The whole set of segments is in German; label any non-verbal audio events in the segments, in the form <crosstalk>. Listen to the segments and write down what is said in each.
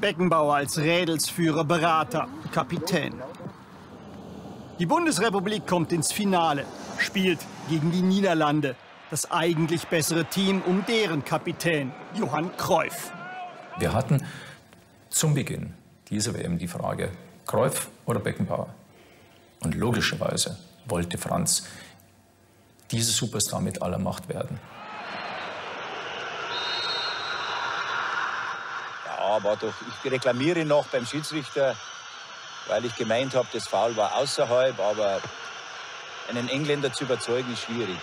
Beckenbauer als Rädelsführer, Berater, Kapitän. Die Bundesrepublik kommt ins Finale, spielt gegen die Niederlande, das eigentlich bessere Team um deren Kapitän Johann Cruyff. Wir hatten zum Beginn dieser WM die Frage, Cruyff oder Beckenbauer? Und logischerweise wollte Franz dieser Superstar mit aller Macht werden. War doch, ich reklamiere noch beim Schiedsrichter, weil ich gemeint habe, das Foul war außerhalb, aber einen Engländer zu überzeugen ist schwierig.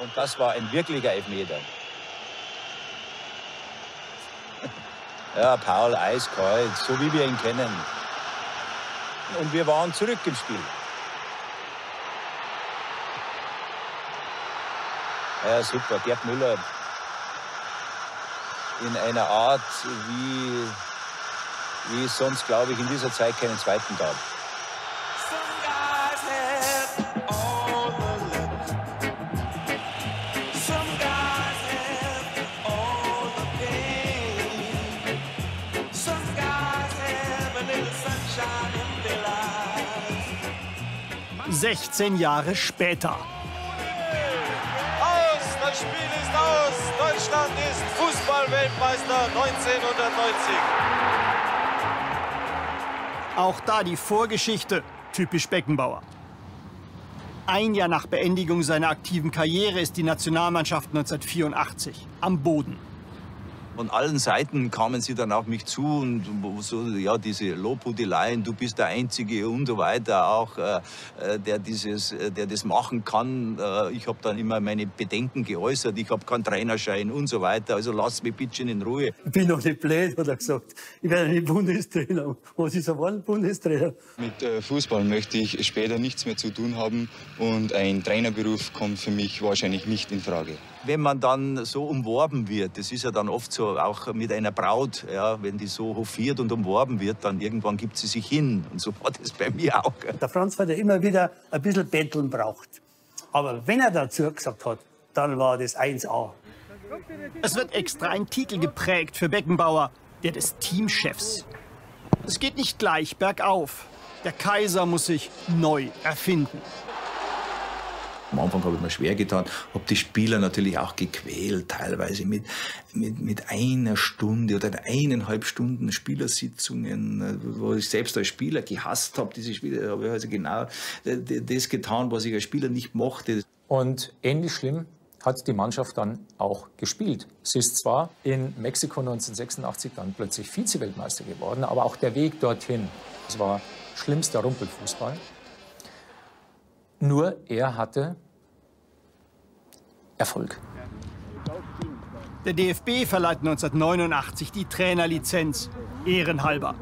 Und das war ein wirklicher Elfmeter. <laughs> ja, Paul eiskalt, so wie wir ihn kennen. Und wir waren zurück im Spiel. Ja, super. Gerd Müller in einer Art, wie, wie es sonst, glaube ich, in dieser Zeit keinen zweiten gab. 16 Jahre später. Das Spiel ist aus! Deutschland ist Fußballweltmeister 1990. Auch da die Vorgeschichte, typisch Beckenbauer. Ein Jahr nach Beendigung seiner aktiven Karriere ist die Nationalmannschaft 1984 am Boden. Von allen Seiten kamen sie dann auf mich zu und so, ja, diese Lobhudeleien, du bist der Einzige und so weiter, auch äh, äh der, dieses, äh, der das machen kann. Äh, ich habe dann immer meine Bedenken geäußert, ich habe keinen Trainerschein und so weiter, also lass mich bitte in Ruhe. Ich bin doch nicht blöd, hat er gesagt. Ich werde nicht Bundestrainer. Was ist er geworden, Bundestrainer? Mit äh, Fußball möchte ich später nichts mehr zu tun haben und ein Trainerberuf kommt für mich wahrscheinlich nicht in Frage wenn man dann so umworben wird, das ist ja dann oft so, auch mit einer Braut, ja, wenn die so hofiert und umworben wird, dann irgendwann gibt sie sich hin. Und so war das bei mir auch. Der Franz hat ja immer wieder ein bisschen Betteln braucht. Aber wenn er dazu gesagt hat, dann war das 1A. Es wird extra ein Titel geprägt für Beckenbauer, der des Teamchefs. Es geht nicht gleich bergauf. Der Kaiser muss sich neu erfinden. Am Anfang habe ich mir schwer getan, habe die Spieler natürlich auch gequält, teilweise mit, mit, mit einer Stunde oder eineinhalb Stunden Spielersitzungen, wo ich selbst als Spieler gehasst habe. Diese Spieler habe ich also genau das getan, was ich als Spieler nicht mochte. Und ähnlich schlimm hat die Mannschaft dann auch gespielt. Sie ist zwar in Mexiko 1986 dann plötzlich Vize-Weltmeister geworden, aber auch der Weg dorthin, es war schlimmster Rumpelfußball. Nur er hatte Erfolg. Der DFB verleiht 1989 die Trainerlizenz, ehrenhalber.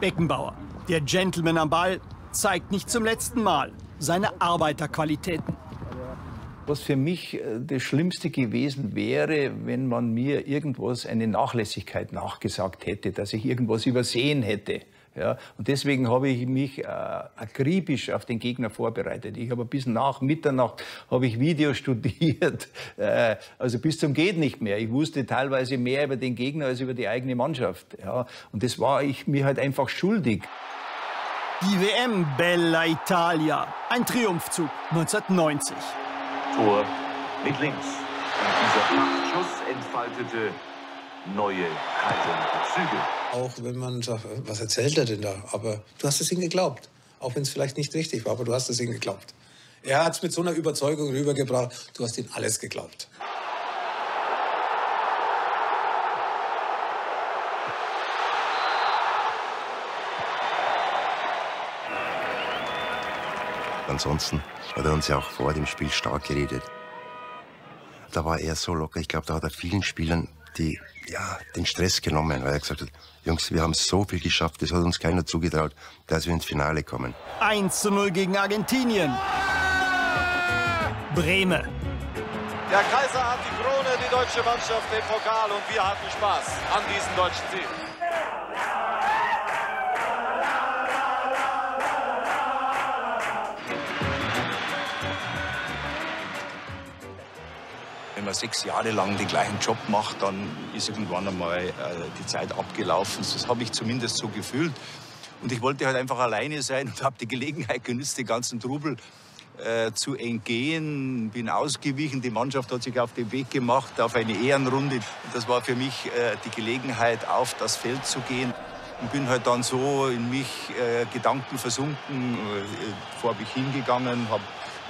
Beckenbauer, der Gentleman am Ball, zeigt nicht zum letzten Mal seine Arbeiterqualitäten. Was für mich äh, das Schlimmste gewesen wäre, wenn man mir irgendwas, eine Nachlässigkeit nachgesagt hätte, dass ich irgendwas übersehen hätte. Ja, und deswegen habe ich mich äh, akribisch auf den Gegner vorbereitet. Ich habe bis nach Mitternacht habe ich Video <laughs> studiert, äh, also bis zum geht nicht mehr. Ich wusste teilweise mehr über den Gegner als über die eigene Mannschaft. Ja, und das war ich mir halt einfach schuldig. Die WM Bella Italia, ein Triumphzug 1990. Tor mit links. Und dieser Schuss entfaltete neue kaiserliche Züge. Auch wenn man sagt, was erzählt er denn da? Aber du hast es ihm geglaubt. Auch wenn es vielleicht nicht richtig war, aber du hast es ihm geglaubt. Er hat es mit so einer Überzeugung rübergebracht, du hast ihm alles geglaubt. Ansonsten hat er uns ja auch vor dem Spiel stark geredet. Da war er so locker. Ich glaube, da hat er vielen Spielern die, ja, den Stress genommen, weil er gesagt hat, Jungs, wir haben so viel geschafft, das hat uns keiner zugetraut, dass wir ins Finale kommen. 1 zu 0 gegen Argentinien. Breme. Der Kaiser hat die Krone, die deutsche Mannschaft den Pokal und wir hatten Spaß an diesem deutschen Sieg. Man sechs Jahre lang den gleichen Job macht, dann ist irgendwann einmal äh, die Zeit abgelaufen. Das habe ich zumindest so gefühlt. Und ich wollte halt einfach alleine sein und habe die Gelegenheit genutzt, den ganzen Trubel äh, zu entgehen. Bin ausgewichen. Die Mannschaft hat sich auf den Weg gemacht auf eine Ehrenrunde. Das war für mich äh, die Gelegenheit, auf das Feld zu gehen. Und bin halt dann so in mich äh, Gedanken versunken. Äh, vor ich hingegangen, habe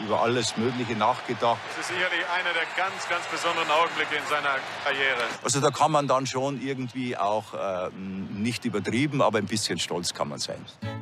über alles Mögliche nachgedacht. Das ist sicherlich einer der ganz, ganz besonderen Augenblicke in seiner Karriere. Also da kann man dann schon irgendwie auch äh, nicht übertrieben, aber ein bisschen stolz kann man sein.